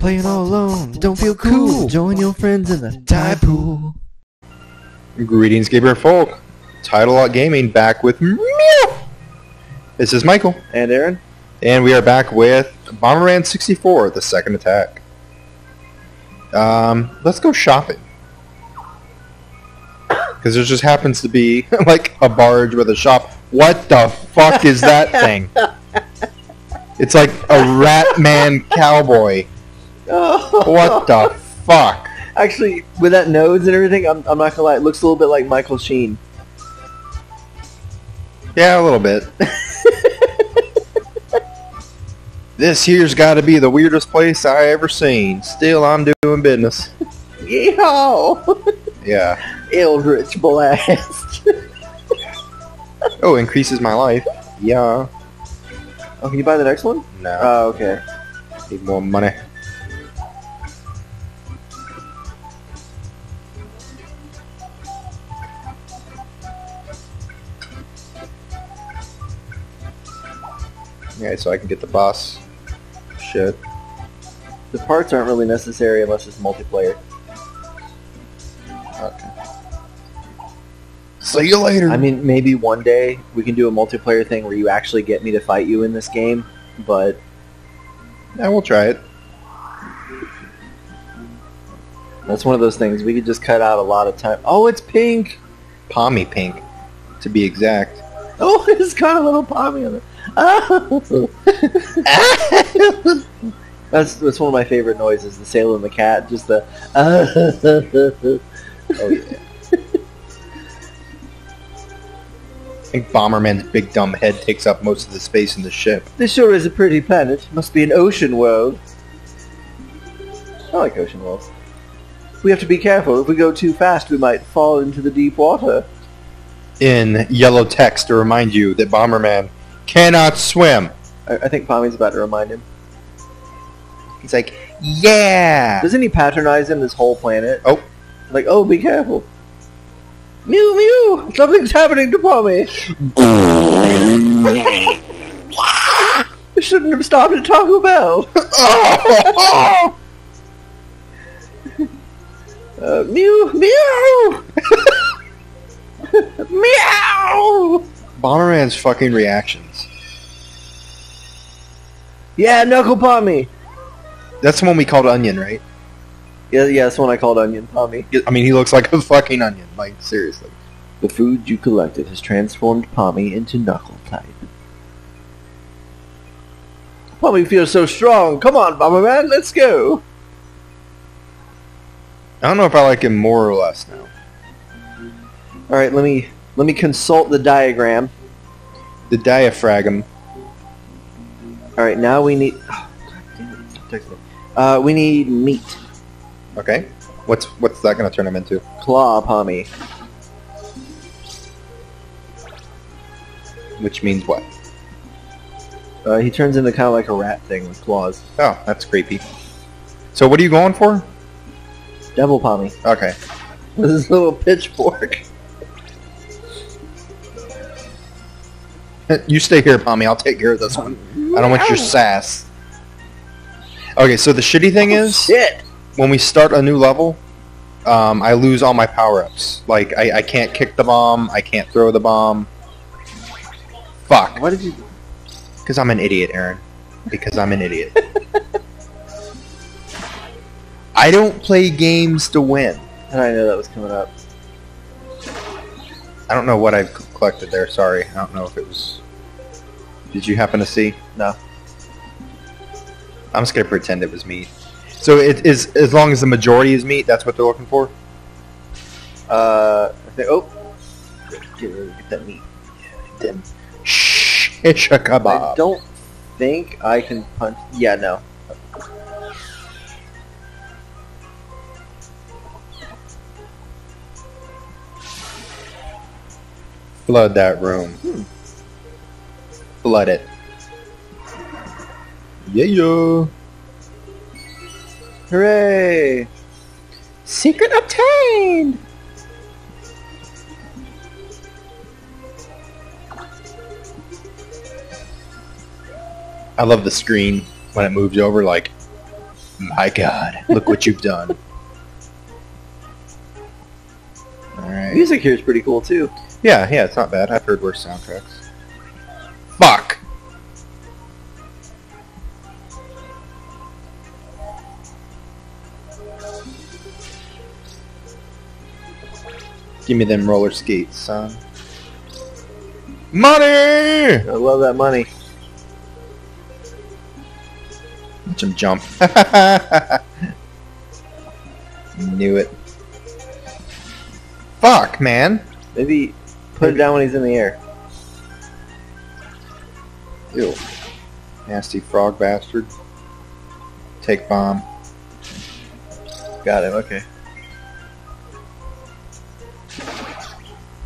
Playing all alone, don't feel cool. Join your friends in the tide pool. Greetings, Gabriel Folk. Tidal Lock Gaming back with Meow. This is Michael, And Aaron? and we are back with Bomberman 64, the second attack. Um, let's go shopping. Because there just happens to be, like, a barge with a shop. What the fuck is that thing? It's like a rat man cowboy. Oh. What the fuck? Actually, with that nose and everything, I'm, I'm not gonna lie, it looks a little bit like Michael Sheen. Yeah, a little bit. this here's got to be the weirdest place I ever seen. Still, I'm doing business. Yeehaw! Yeah. Eldritch Blast. Oh, increases my life. Yeah. oh, can you buy the next one? No. Oh, okay. Need more money. Yeah, so I can get the boss. Shit. The parts aren't really necessary unless it's multiplayer. Okay. See you later. I mean, maybe one day we can do a multiplayer thing where you actually get me to fight you in this game, but yeah, we'll try it. that's one of those things. We could just cut out a lot of time. Oh, it's pink! Pommy pink, to be exact. Oh, it's got a little pommy on it. Oh. that's that's one of my favorite noises. The sailor and the cat. Just the. Oh. oh yeah. I think Bomberman's big dumb head takes up most of the space in the ship. this sure is a pretty planet. Must be an ocean world. I like ocean worlds. We have to be careful. If we go too fast, we might fall into the deep water. In yellow text to remind you that Bomberman cannot swim. I, I think Pommy's about to remind him. He's like, yeah. Doesn't he patronize him this whole planet? Oh. Like, oh, be careful. Mew mew! Something's happening to Pommy! I shouldn't have stopped at Taco Bell! Uh, mew mew! meow! Bomberman's fucking reactions. Yeah, Knuckle Pommy! That's the one we called Onion, right? Yeah, yeah, that's one I called Onion Pommy. I mean, he looks like a fucking onion. Like, seriously. The food you collected has transformed Pommy into Knuckle type. Pommy feels so strong. Come on, Bomberman, let's go. I don't know if I like him more or less now. All right, let me let me consult the diagram. The diaphragm. All right, now we need. Oh, God damn it. Uh, we need meat. Okay. What's what's that going to turn him into? Claw Pommy. Which means what? Uh, he turns into kind of like a rat thing with claws. Oh, that's creepy. So what are you going for? Devil Pommy. Okay. With his little pitchfork. You stay here, Pommy. I'll take care of this one. I don't want your sass. Okay, so the shitty thing is, Shit. when we start a new level, um, I lose all my power-ups. Like, I, I can't kick the bomb, I can't throw the bomb. Fuck. Why did you? Because I'm an idiot, Aaron. Because I'm an idiot. I don't play games to win. And I know that was coming up. I don't know what I've collected there. Sorry. I don't know if it was... Did you happen to see? No. I'm just to pretend it was meat. So it is as long as the majority is meat, that's what they're looking for? Uh, I think. Oh, get, get that meat. Then shish a I kebab. don't think I can punch. Yeah, no. Flood that room. Hmm. Flood it. Yeah, yeah. Hooray! Secret obtained! I love the screen when it moves over, like, My God, look what you've done. Alright. Music here is pretty cool too. Yeah, yeah, it's not bad. I've heard worse soundtracks. Fuck! Give me them roller skates, son. Money! I love that money. Watch him jump. Knew it. Fuck, man. Maybe put it down when he's in the air. Ew. Nasty frog bastard. Take bomb. Got him. Okay.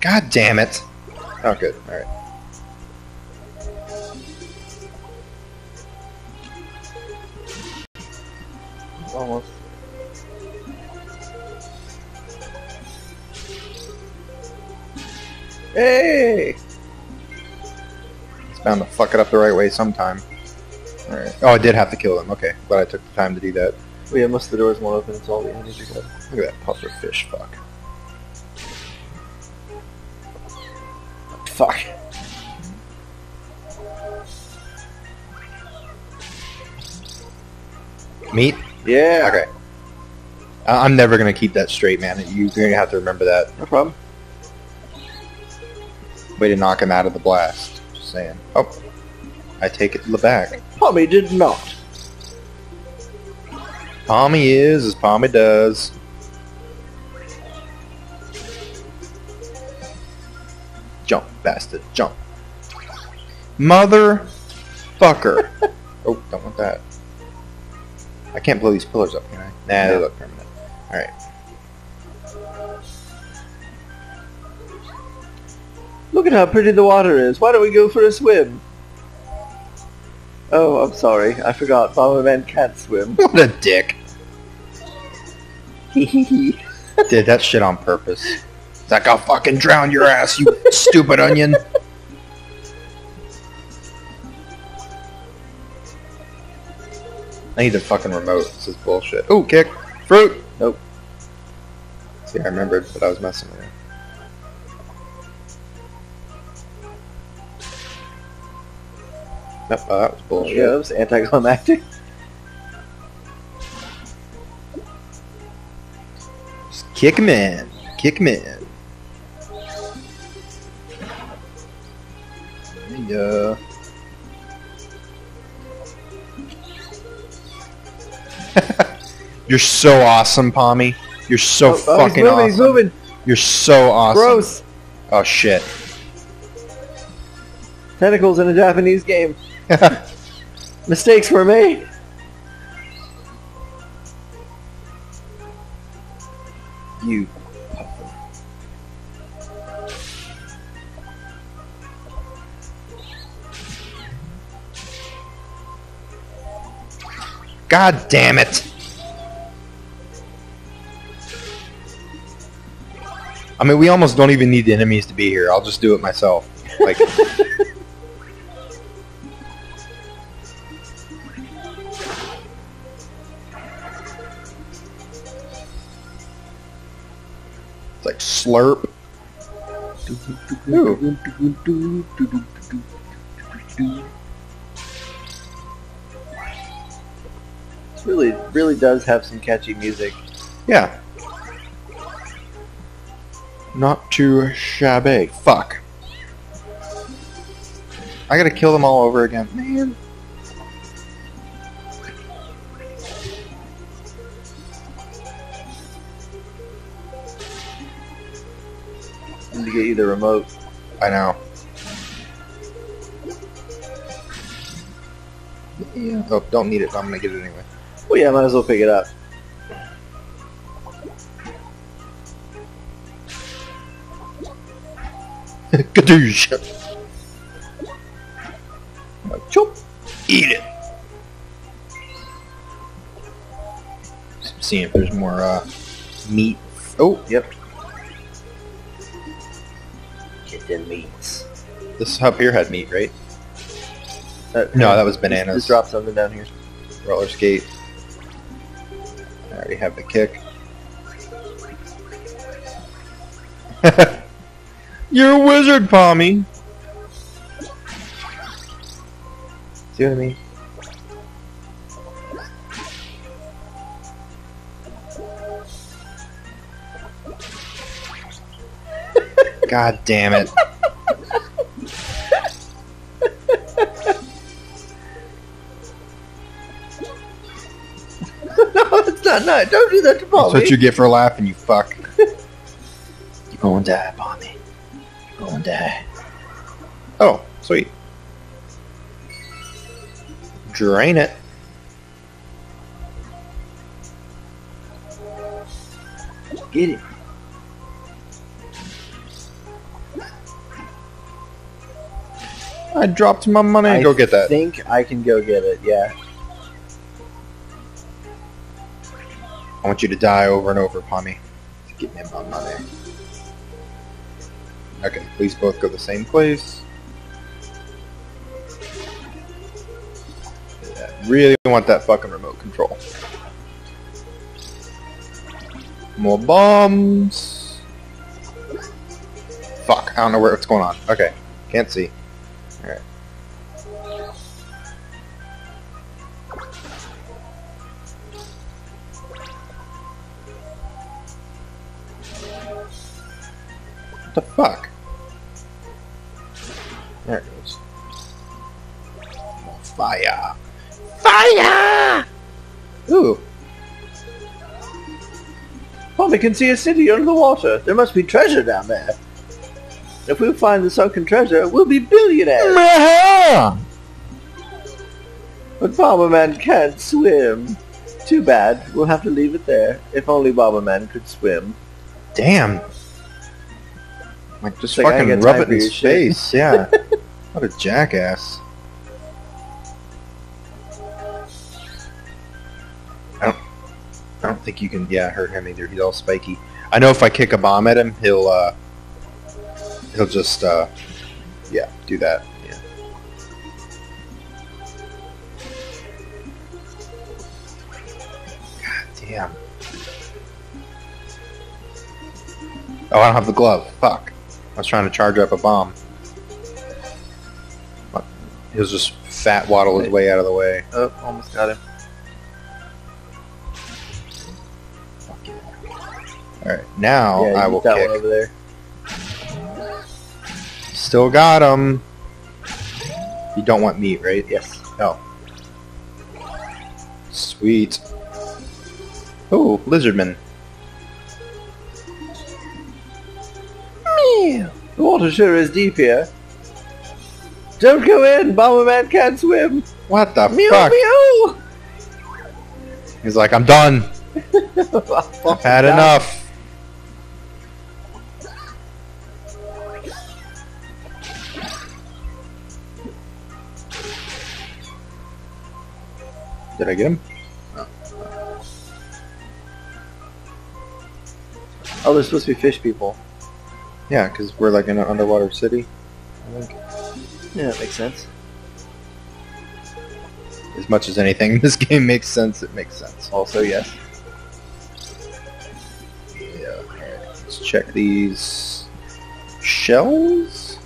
God damn it. Oh, good. Alright. Almost. Hey! Bound to fuck it up the right way sometime. Alright. Oh, I did have to kill them. Okay. Glad I took the time to do that. Oh yeah, most of the doors won't open. It's all the good. Look at that puffer fish fuck. Fuck. Meat? Yeah. Okay. I- I'm never gonna keep that straight, man. You're gonna have to remember that. No problem. Way to knock him out of the blast. Saying. Oh. I take it to the back. Pommy did not. Palmy is as Palmy does. Jump, bastard, jump. Motherfucker. oh, don't want that. I can't blow these pillars up, can I? Nah, they look permanent. Alright. Look at how pretty the water is. Why don't we go for a swim? Oh, I'm sorry. I forgot. Bomberman can't swim. What a dick. Did that shit on purpose. It's like, I'll fucking drown your ass, you stupid onion. I need the fucking remote. This is bullshit. Ooh, kick. Fruit. Nope. See, I remembered, but I was messing with it. Nope, oh, that was bullshit. Yeah, that was anticlimactic. Just kick him in. Kick him in. Yeah. You're so awesome, Pommy. You're so Oh, oh, fucking he's moving, awesome. he's moving. You're so awesome. Gross. Oh shit. Tentacles in a Japanese game. Mistakes were made. you. God damn it. I mean, we almost don't even need the enemies to be here. I'll just do it myself. Like, like slurp. This really, really does have some catchy music. Yeah. Not too shabby. Fuck. I gotta kill them all over again. Man. To get you the remote. I know. Yeah. Oh, don't need it. I'm gonna get it anyway. Well, yeah, might as well pick it up. Kadoosh. Chop. Eat it. Seeing if there's more uh, meat. Oh, Yep. This up here had meat, right? Uh, No, that was bananas. Just drop something down here. Roller skate. I already have the kick. You're a wizard, Pommy. See what I mean? God damn it. Not nice. Don't do that to That's what you get for laughing, you fuck. you gonna die, Pommy. You gonna die. Oh, sweet. Drain it. Get it. I dropped my money. I Go get that. I think I can go get it. Yeah. I want you to die over and over, Pommy. To get me my money. Okay, please both go the same place. Really want that fucking remote control. More bombs. Fuck, I don't know where what's going on. Okay, can't see. Alright. What the fuck? There it goes. Fire. Fire! Ooh, Bobby can see a city under the water. There must be treasure down there. If we find the sunken treasure, we'll be billionaires. But Bomberman can't swim. Too bad. We'll have to leave it there. If only Bomberman could swim. Damn. Like, just like, fucking rub it in his shit. face. Yeah. what a jackass. I don't, I don't think you can, yeah, hurt him either. He's all spiky. I know if I kick a bomb at him, he'll, uh, he'll just, uh, yeah, do that. Yeah. God damn. Oh, I don't have the glove. Fuck. I was trying to charge up a bomb. What? He'll just fat waddle his way out of the way. Oh, almost got him. Alright, now yeah, I will got kick. one over there. Still got him. You don't want meat, right? Yes. Oh. Sweet. Oh, lizardman. Sure is deep here. Don't go in. Bomberman can't swim. What the Meow fuck? meow. He's like, I'm done. I've had enough. Did I get him? Oh, they're supposed to be fish people. Yeah, because we're like in an underwater city. I think. Yeah, that makes sense. As much as anything in this game makes sense, it makes sense. Also, yes. Yeah. Alright, let's check these shells.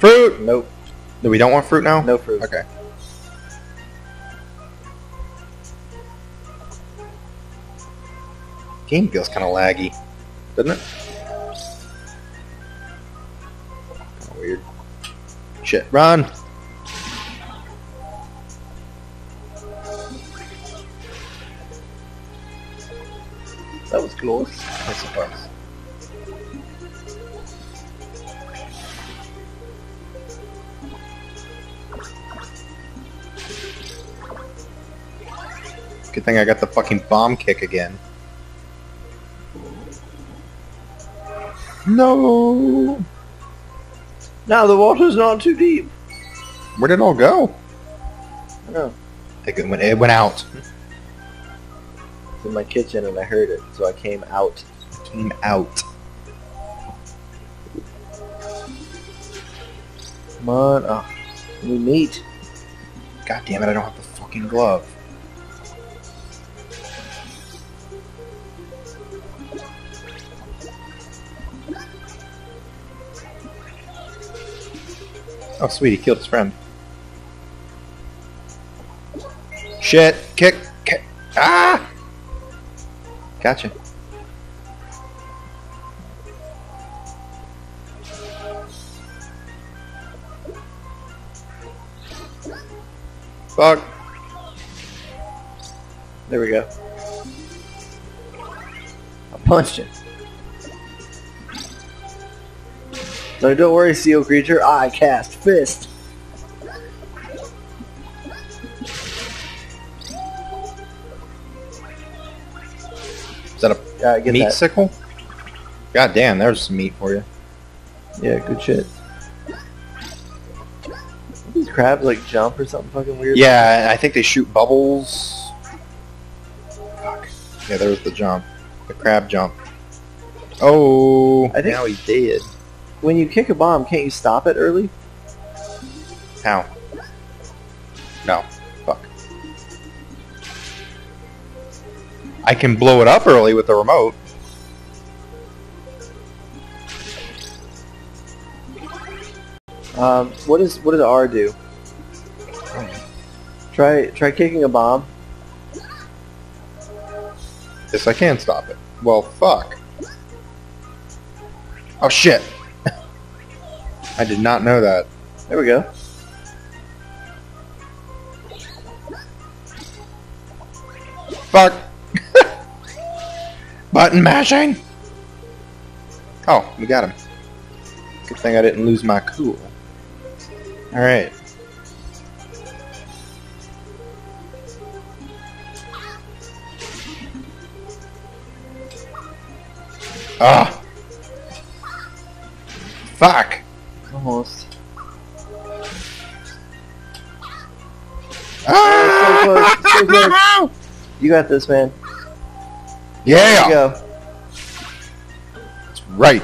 Fruit. Nope. No, we don't want fruit now. No fruit. Okay. Game feels kind of laggy, doesn't it? Weird. Shit, run! That was close. I suppose. Good thing I got the fucking bomb kick again. No! Now the water's not too deep. Where did it all go? I know. I think it went, it went out. It's in my kitchen and I heard it, so I came out. Came out. Come on. Oh, new meat. God damn it, I don't have the fucking glove. Oh, sweet, he killed his friend. Shit! Kick! Kick! Ah! Gotcha. Fuck. There we go. I punched it. No, don't worry, seal creature. I cast fist. Is that a get meat that. sickle? God damn, there's some meat for you. Yeah, good shit. These crabs like jump or something fucking weird. Yeah, I think they shoot bubbles. Fuck. Yeah, there was the jump. The crab jump. Oh, I think- now he's dead. When you kick a bomb, can't you stop it early? How? No. Fuck. I can blow it up early with the remote. Um, what is what does R do? Try try kicking a bomb. Yes, I can stop it. Well, fuck. Oh, shit. I did not know that. There we go. Fuck. Button mashing. Oh, we got him. Good thing I didn't lose my cool. All right. Ah. Fuck. Close, You got this, man. Yeah. you go. That's right.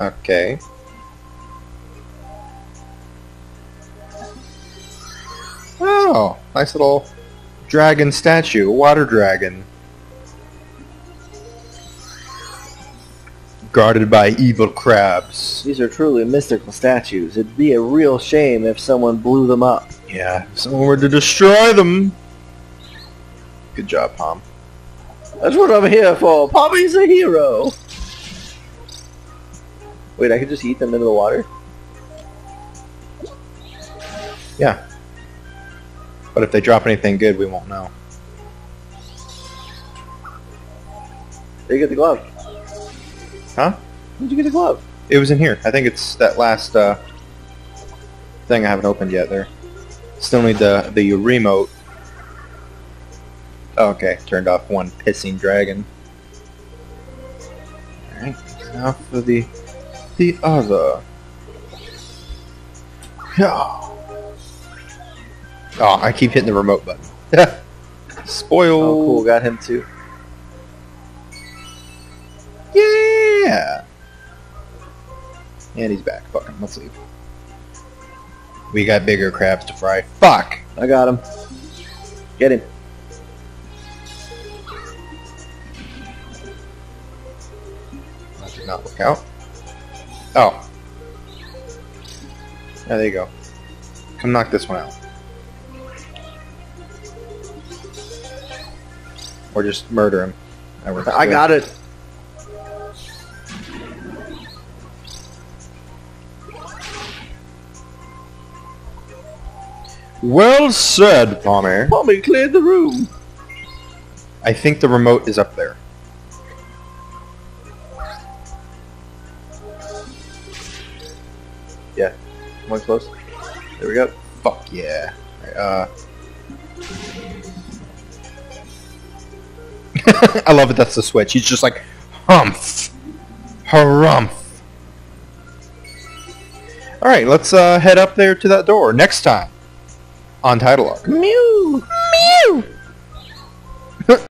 Okay. Oh, nice little dragon statue, a water dragon. Guarded by evil crabs. These are truly mystical statues. It'd be a real shame if someone blew them up. Yeah, if someone were to destroy them. Good job, Palm. That's what I'm here for. Poppy's a hero. Wait, I could just eat them into the water? Yeah. But if they drop anything good, we won't know. There you get the glove. Huh? Where'd you get the glove? It was in here. I think it's that last uh, thing I haven't opened yet. There. Still need the the remote. Oh, okay, turned off one pissing dragon. All right, now for the the other. Yeah. Oh, I keep hitting the remote button. Spoil. Oh, cool. Got him too. Yeah. And he's back. Fuck him. Let's leave. We got bigger crabs to fry. Fuck. I got him. Get him. That did not work out. Oh. Yeah, there you go. Come knock this one out. Or just murder him. That I got it. Well said, Palmer. Pommy cleared the room. I think the remote is up there. Yeah. One close. There we go. Fuck yeah. Uh. I love it. That's the switch. He's just like humph, harumph. All right, let's uh, head up there to that door next time on Tidal Lock. Mew.